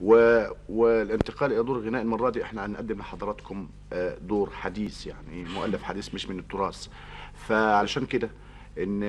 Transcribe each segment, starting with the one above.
و... والانتقال إلى دور الغناء المرة دي إحنا هنقدم لحضراتكم آه، دور حديث يعني مؤلف حديث مش من التراث. فعلشان كده إن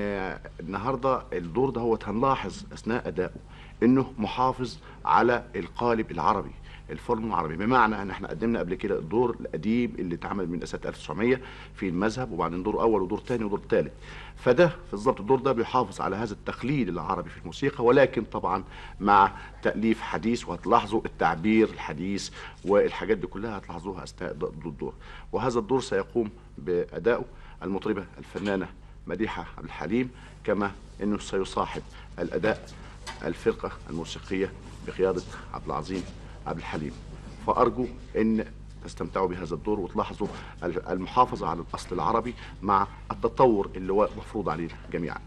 النهارده الدور ده هو هنلاحظ أثناء ادائه إنه محافظ على القالب العربي. الفورم العربي. بمعنى إن إحنا قدمنا قبل كده الدور القديم اللي اتعمل من سنه 1900 في المذهب وبعدين دور أول ودور ثاني ودور ثالث فده بالظبط الدور ده بيحافظ على هذا التقليد العربي في الموسيقى ولكن طبعا مع تأليف حديث وهتلاحظوا التعبير الحديث والحاجات دي كلها هتلاحظوها أثناء الدور. وهذا الدور سيقوم بادائه المطربة الفنانة مديحة عبد الحليم كما إنه سيصاحب الأداء الفرقة الموسيقية بقيادة عبد العظيم عبد الحليم. فأرجو إن تستمتعوا بهذا الدور وتلاحظوا المحافظة على الأصل العربي مع التطور اللي هو مفروض علينا جميعا.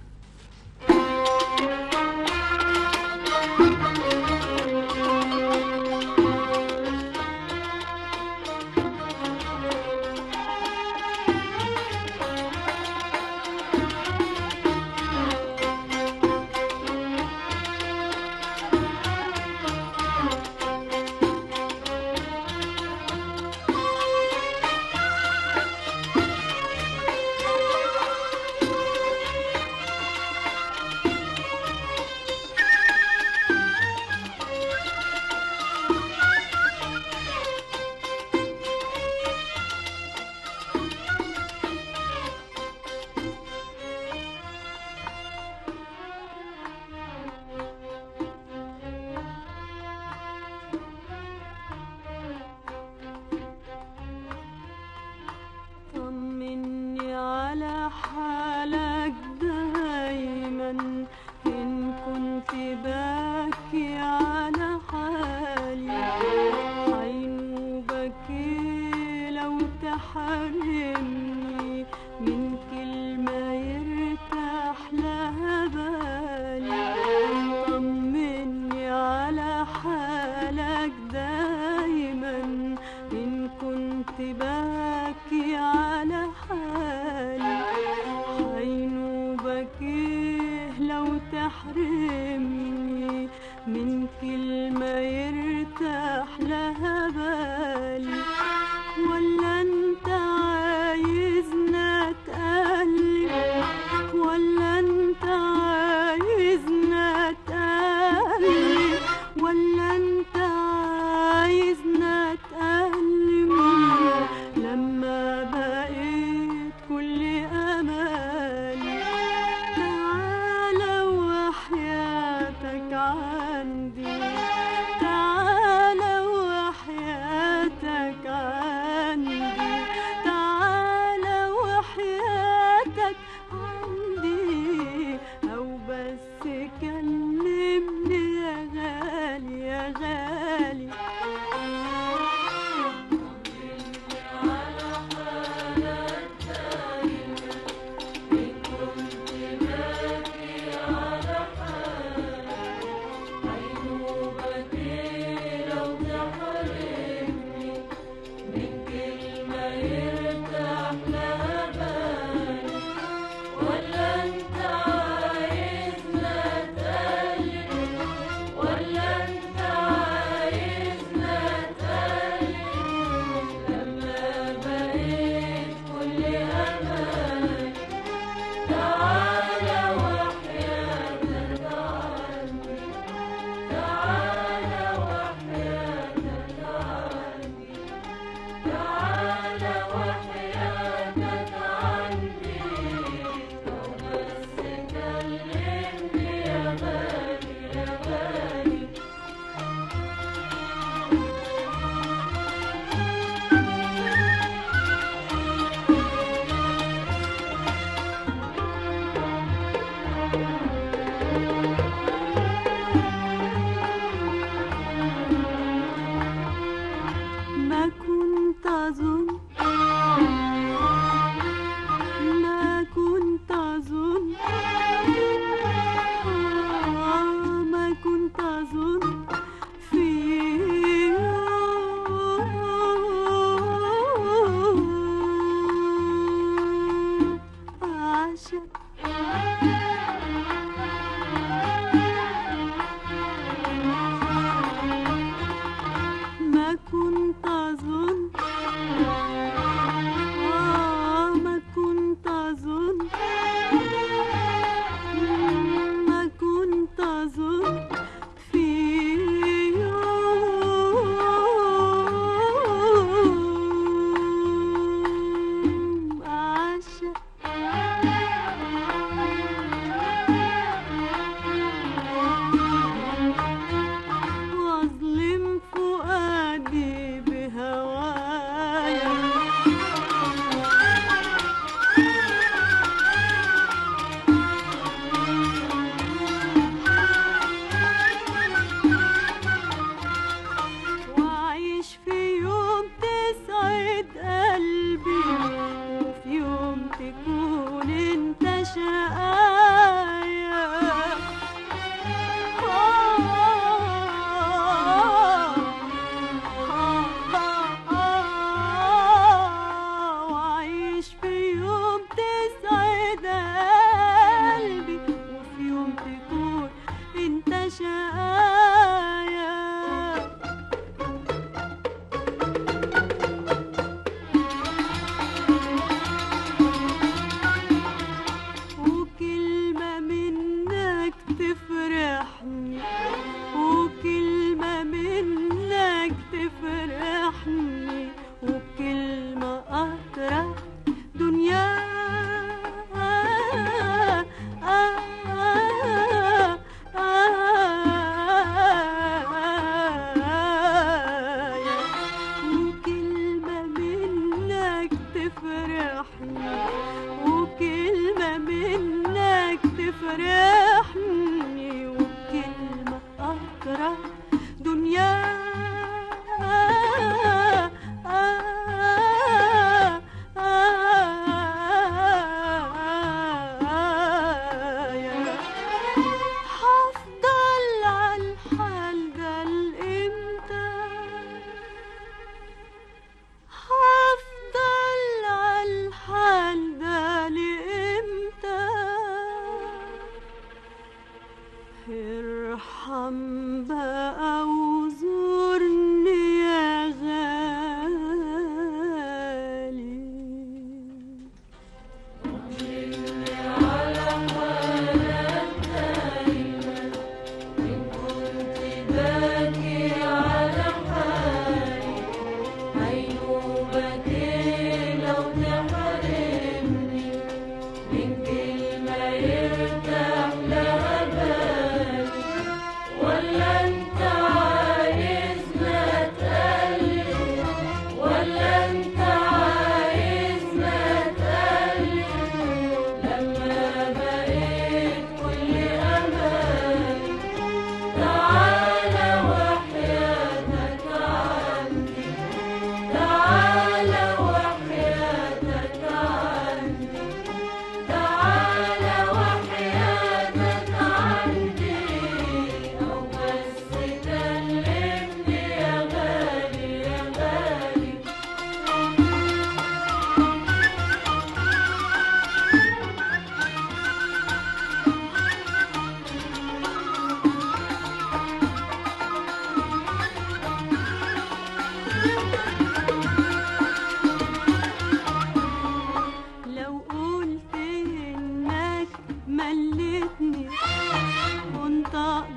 fantazon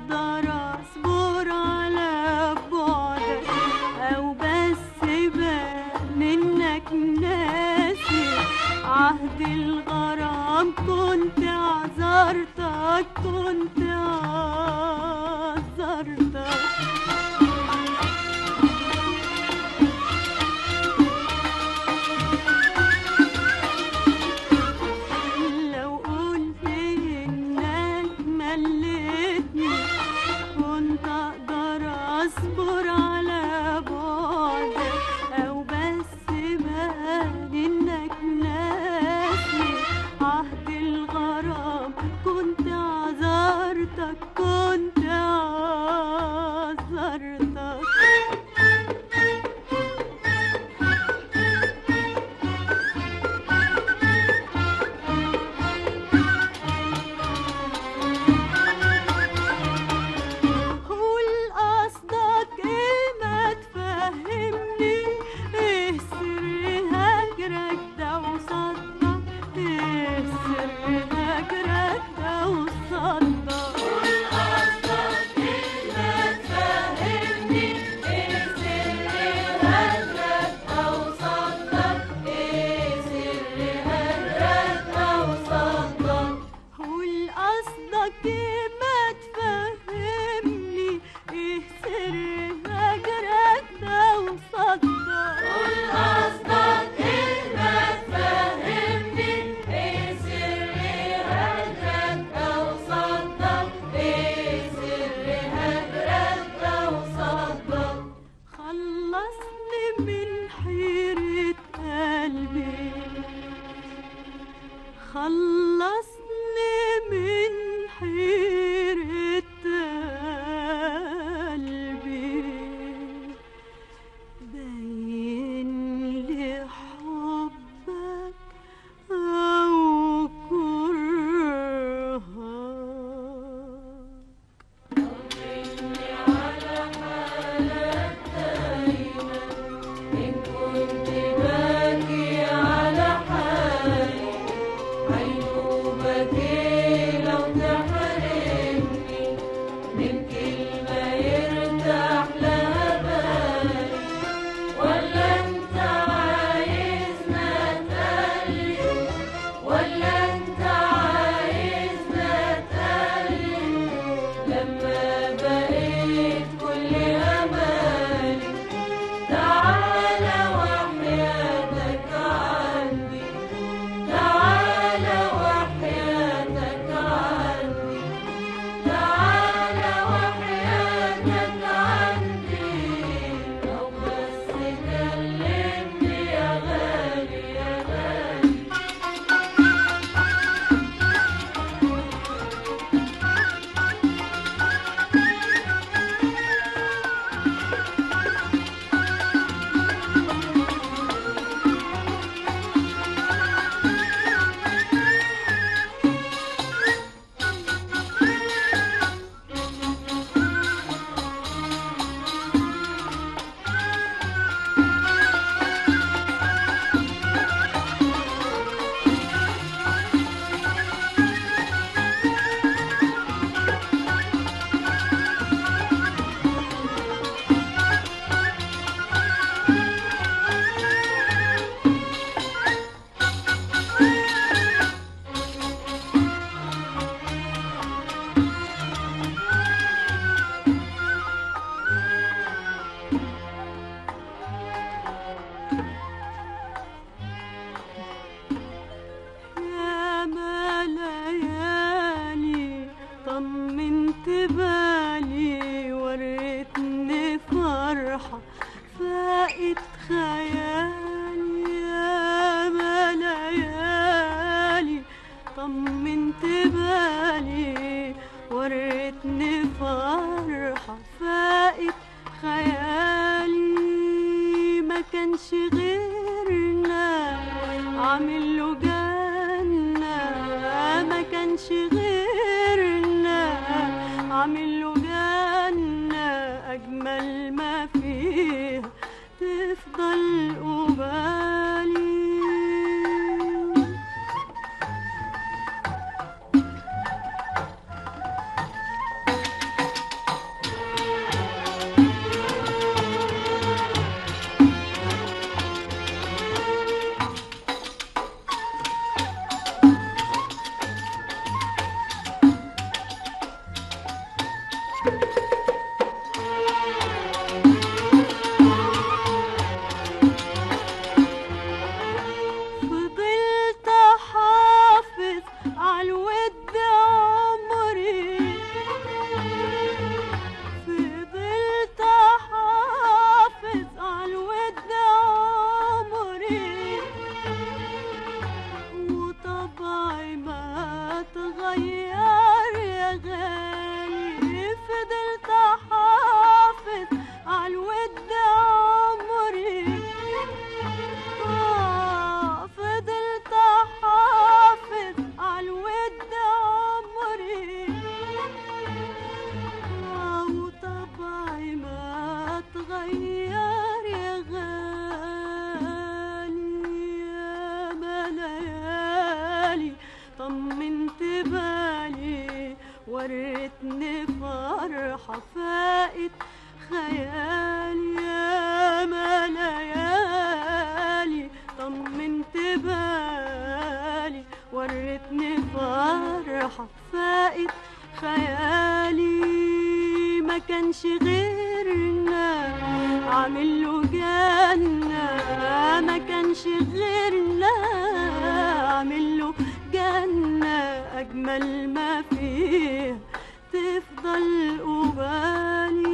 да. طمنت بالي وريتني فرحة فائت. خيالي يا ما ليالي طمنت بالي وريتني فرحة فائت. خيالي ما كانش غيرنا عامل له جنة ما كانش غيرنا عامل له أجمل ما فيه تفضل قبالي